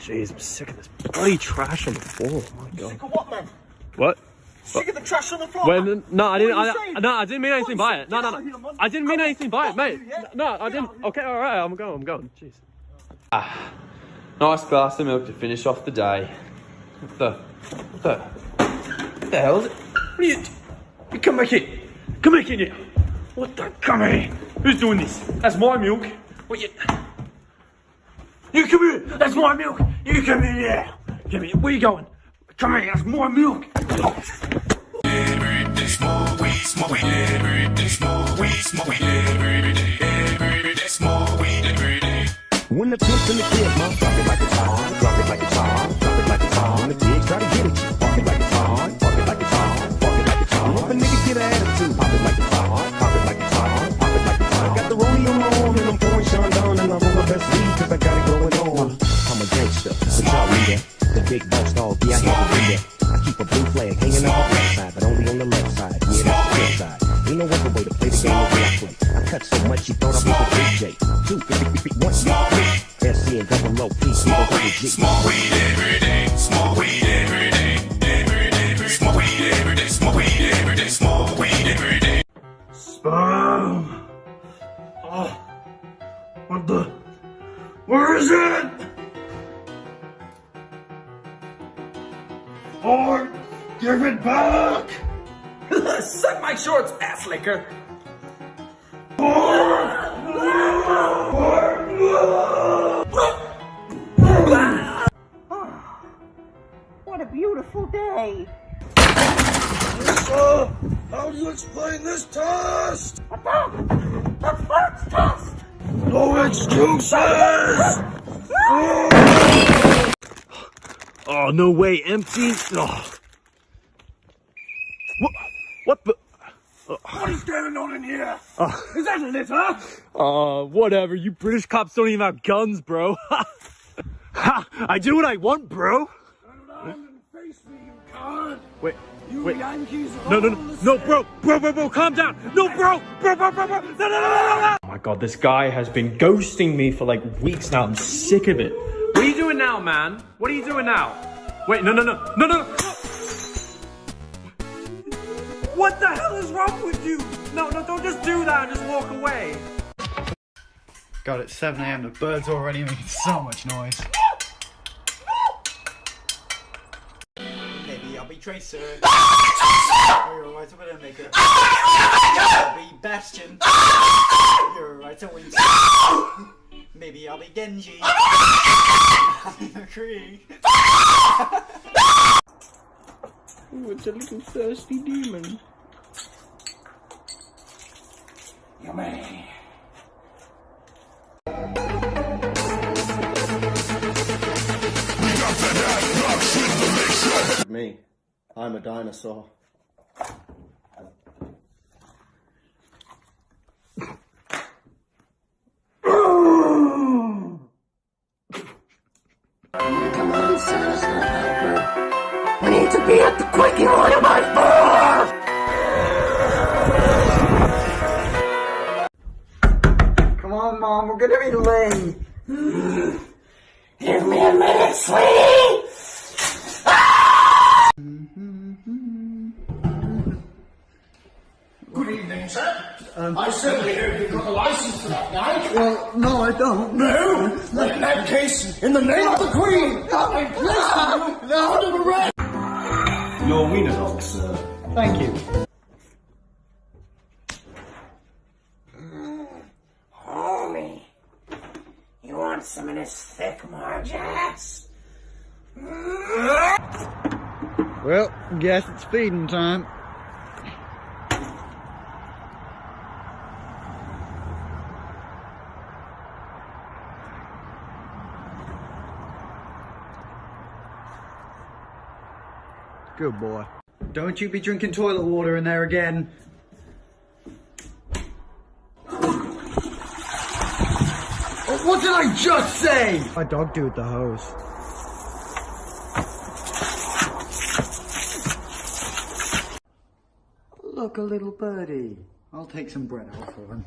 Jeez, I'm sick of this bloody trash on the floor. Oh my god. Sick of what, man? What? Sick of the trash on the floor. Well, man. no, I didn't. What are you I, no, I didn't mean anything by it. No, no, saying? Get out no. of here, man. I didn't mean anything by it, mate. No, I didn't. out of here. Okay, all right. I'm going. I'm going. Jeez. Ah, nice glass of milk to finish off the day. What the? What the? What the hell is it? What are you? You come back here. Come back in here. What the? Come here. Who's doing this? That's my milk. What you? You come here. That's my milk. You come in here. Come here. Where you going? Come here. That's more milk. Every day, smoke weed, smoke weed every day, smoke weed, smoke weed every day, every day, smoke weed every day. When the pimp's in the kid, mom, drop it like it's hot, drop it like it's hot, drop it like it's hot. The kids try to get at you, left side, yeah, that's the left side. Ain't no other way to play the game the way I play. I cut so much you thought I was a DJ. Two, one, SC and double O, P, double G. Smoke weed every day, smoke weed every day, every day, smoke weed every day, smoke weed every day, smoke weed every day. Sperm. Oh, what the? Where is it? Or give it back. Suck my shorts, ass licker. What a beautiful day. So, how do you explain this test? The first test. No excuses. Oh no way, empty. Oh. What? What the? What is going on in here? Is that a litter? Uh, whatever. You British cops don't even have guns, bro. ha! I do what I want, bro. Turn around and face me, you coward. Wait, You wait. Yankees are No, no, no, the no, bro, bro, bro, bro, calm down. No, bro, bro, bro, bro, bro. No, no, no, no, no, no. Oh my god, this guy has been ghosting me for like weeks now. I'm sick of it. What are you doing now, man? What are you doing now? Wait, no, no, no, no, no, What the hell is wrong with you? No, no, don't just do that and just walk away. God, it's 7 a.m. The birds already making so much noise. Maybe I'll be Tracer. Ah, oh, you're alright, I'm gonna make it. Ah, ah, I'll be Bastion. You're alright, I'll win. Maybe I'll be Genji. I'll be McCree. Ooh, it's a little thirsty demon. Yummy. Me. I'm a dinosaur. Come on, Sarah's not helper. We need to be at the quickie order by four! Gonna be late. Give me a minute, sweetie! Ah! Good evening, sir. I certainly hope you've got a license for that guy. Well, no, I don't. No! Then in that case, in the name of the Queen, I'm placing you under arrest! Your wiener dog, sir. Thank you. Homie, you want some of this thick Marjax? Well, guess it's feeding time. Good boy. Don't you be drinking toilet water in there again. What did I just say? My dog do with the hose. Look, a little birdie. I'll take some bread out for him.